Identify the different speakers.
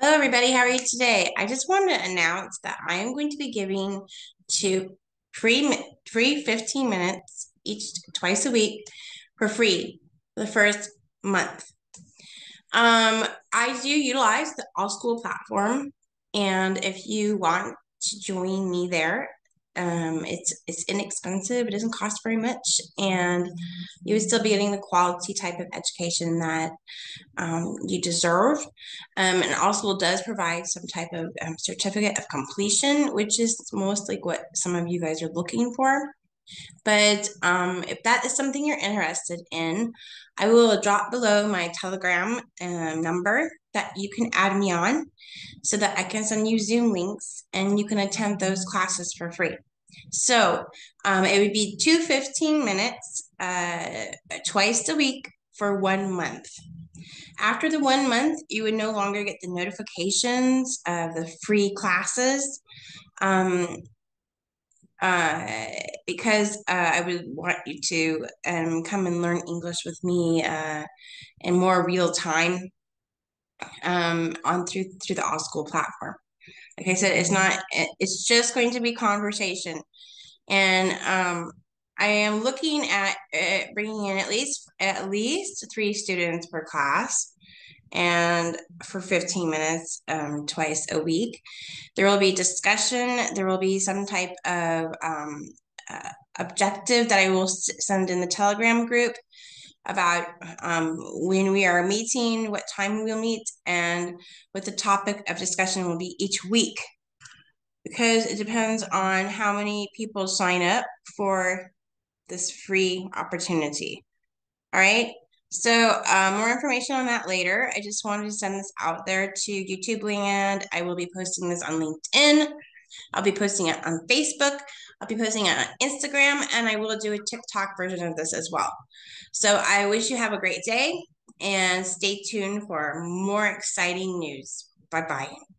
Speaker 1: Hello, everybody. How are you today? I just wanted to announce that I am going to be giving to free free 15 minutes each twice a week for free for the first month. Um, I do utilize the All School platform, and if you want to join me there, um, it's it's inexpensive. It doesn't cost very much, and you would still be getting the quality type of education that um, you deserve. Um, and also does provide some type of um, certificate of completion, which is most like what some of you guys are looking for. But um, if that is something you're interested in, I will drop below my Telegram um, number that you can add me on so that I can send you Zoom links and you can attend those classes for free. So um, it would be two 15 minutes uh, twice a week for one month. After the one month, you would no longer get the notifications of the free classes. Um, uh, because uh, I would want you to um, come and learn English with me uh, in more real time um, on through through the All School platform. Like I said, it's not. It's just going to be conversation, and um, I am looking at bringing in at least at least three students per class and for 15 minutes um, twice a week. There will be discussion. There will be some type of um, uh, objective that I will send in the Telegram group about um, when we are meeting, what time we will meet, and what the topic of discussion will be each week. Because it depends on how many people sign up for this free opportunity. All right. So uh, more information on that later. I just wanted to send this out there to YouTube land. I will be posting this on LinkedIn. I'll be posting it on Facebook. I'll be posting it on Instagram, and I will do a TikTok version of this as well. So I wish you have a great day and stay tuned for more exciting news. Bye bye.